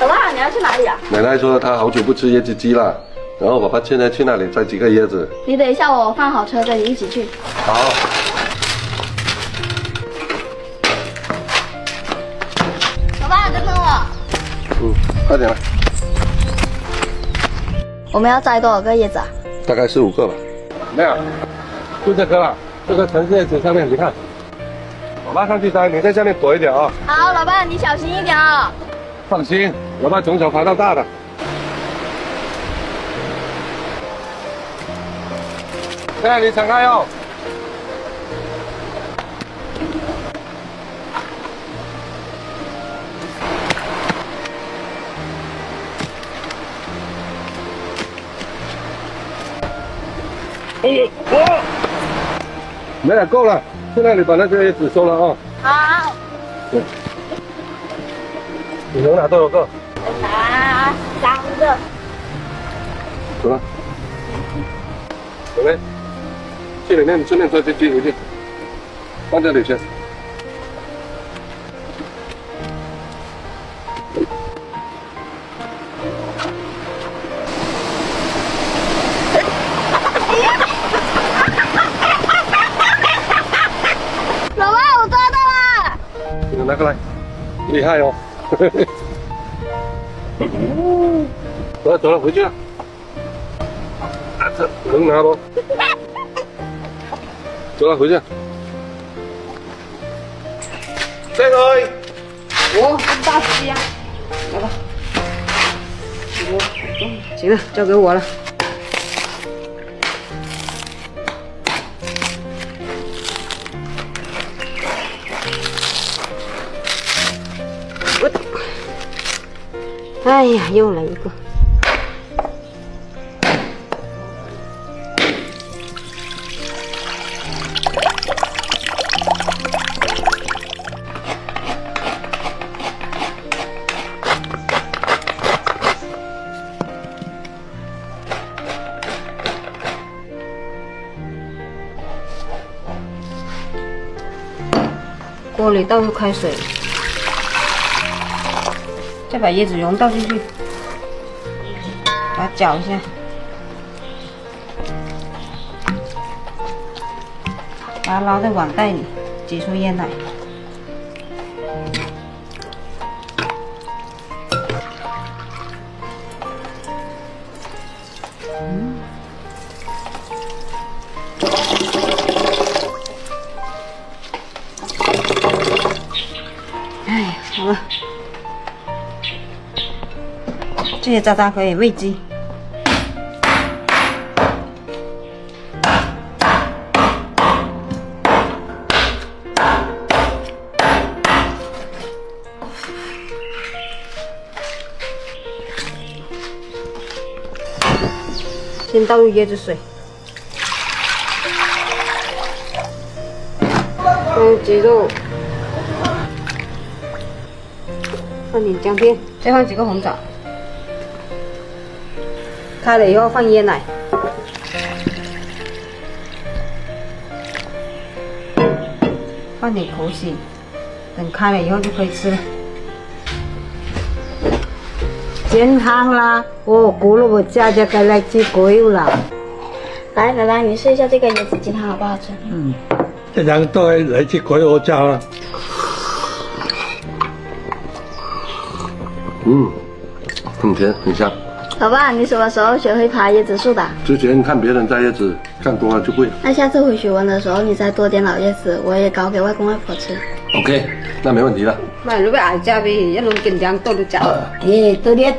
老爸，你要去哪里啊？奶奶说她好久不吃椰子鸡了，然后爸爸现在去那里摘几个椰子。你等一下，我放好车跟你一起去。好。老爸，等等我。嗯，快点来。我们要摘多少个叶子啊？大概是五个吧。没有，就这个了。这个橙叶子上面，你看。老爸上去摘，你在下面躲一点啊。好，老爸你小心一点啊。放心，老爸从小爬到大的。现在你敞开哟哦。哦，没了，够了。现在你把那些叶子收了啊。好。对。你能拿多少个？拿三个。走了。准备。去里面顺便抓些鸡回去，放这里先。你拿过来，厉害哦！走了走了，回去了。这能拿不？走了，回去。这个，我大鸡呀，来吧。行了，交给我了。哎呀，又来一个。锅里倒入开水，再把椰子蓉倒进去，把它搅一下，把它捞在碗袋里，挤出椰奶。嗯。哎，好了，这些渣渣可以喂鸡。先倒入椰子水，放鸡肉。放点姜片，再放几个红枣，开了以后放椰奶，放点口水，等开了以后就可以吃了。健康啦，哦，胡萝卜加加个来鸡贵了。来，奶奶，你试一下这个椰子鸡汤好不好吃？嗯，这两个都来去贵我家了。嗯，很甜很香。老爸，你什么时候学会爬椰子树的？之前看别人摘椰子，看多了就会。那下次回学文的时候，你再多点老椰子，我也搞给外公外婆吃。OK，那没问题了。咪你要挨家呗，一路紧张多都走。哎，多点。